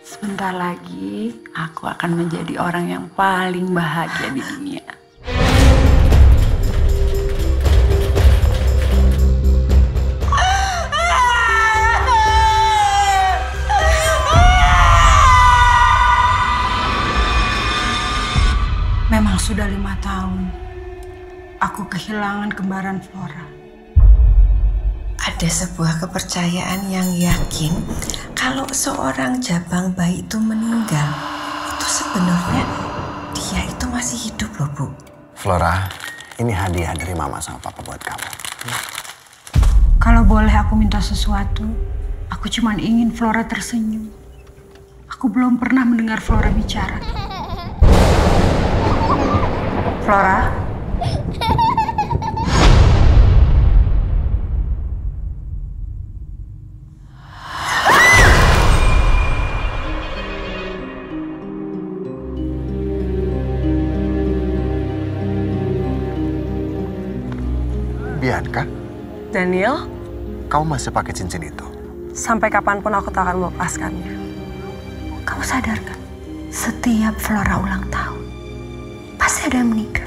Sebentar lagi aku akan menjadi orang yang paling bahagia di dunia. Memang sudah lima tahun aku kehilangan kembaran Flora. Ada sebuah kepercayaan yang yakin kalau seorang jabang bayi itu meninggal, itu sebenarnya dia itu masih hidup loh, Bu. Flora, ini hadiah dari mama sama papa buat kamu. Kalau boleh aku minta sesuatu, aku cuma ingin Flora tersenyum. Aku belum pernah mendengar Flora bicara. Flora? Bianca, Daniel, kamu masih pakai cincin itu? sampai kapan pun aku tak akan melepaskannya. Kamu sadar gak? Setiap Flora ulang tahun, pasti ada yang meninggal.